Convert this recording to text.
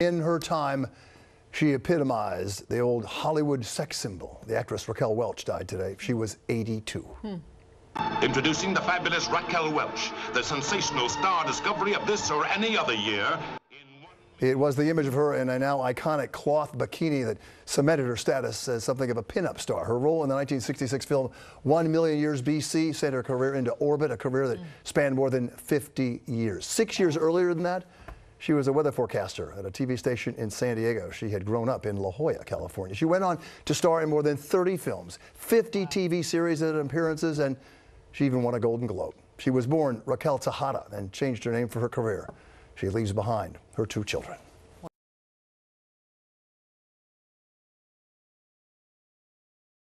In her time, she epitomized the old Hollywood sex symbol. The actress Raquel Welch died today. She was 82. Hmm. Introducing the fabulous Raquel Welch, the sensational star discovery of this or any other year. It was the image of her in a now iconic cloth bikini that cemented her status as something of a pinup star. Her role in the 1966 film One Million Years BC sent her career into orbit, a career that hmm. spanned more than 50 years. Six years earlier than that, she was a weather forecaster at a TV station in San Diego. She had grown up in La Jolla, California. She went on to star in more than 30 films, 50 TV series and appearances, and she even won a Golden Globe. She was born Raquel Tejada and changed her name for her career. She leaves behind her two children.